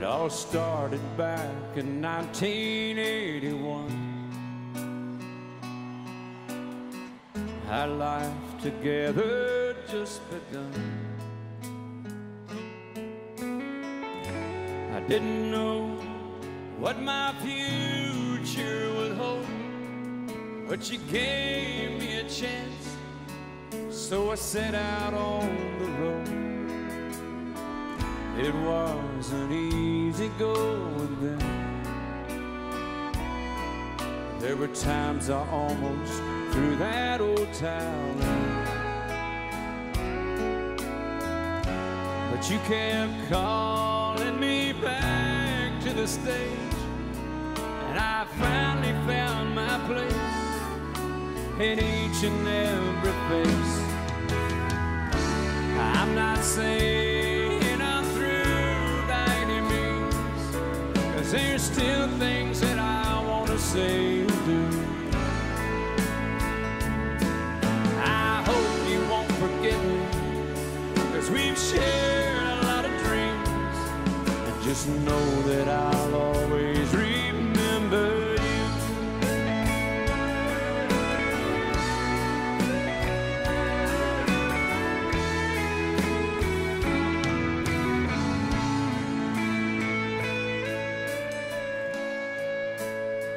It all started back in 1981. Our life together just begun. Didn't know what my future would hold, but you gave me a chance, so I set out on the road. It wasn't easy going then. There were times I almost threw that old towel But you kept calling me back to the stage, and I finally found my place in each and every face. I'm not saying I'm through by any means, cause there's still things that I wanna say and do. Just know that I'll always remember you.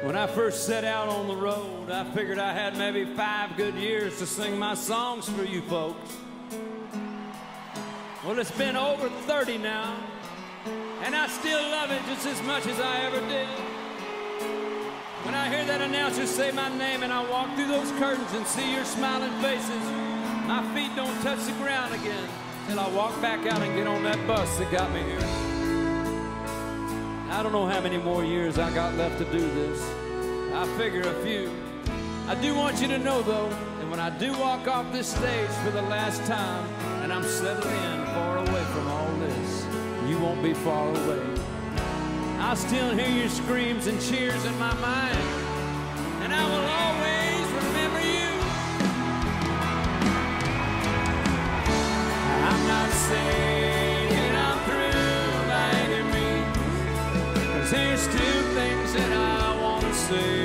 When I first set out on the road, I figured I had maybe five good years to sing my songs for you folks. Well, it's been over 30 now, and I still love it just as much as I ever did. When I hear that announcer say my name and I walk through those curtains and see your smiling faces, my feet don't touch the ground again till I walk back out and get on that bus that got me here. I don't know how many more years I got left to do this. I figure a few. I do want you to know, though, that when I do walk off this stage for the last time and I'm settled in far away from all this, you won't be far away. I'll still hear your screams and cheers in my mind, and I will always remember you. I'm not saying I'm through by any means. There's still things that I wanna say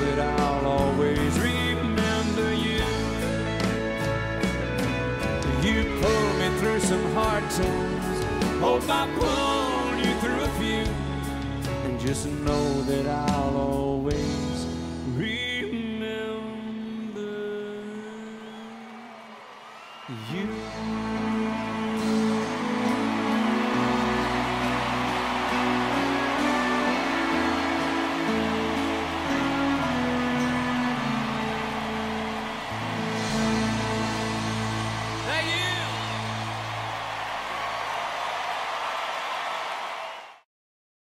that I'll always remember you. You pulled me through some hard times. Hope I pulled you through a few. And just know that I'll always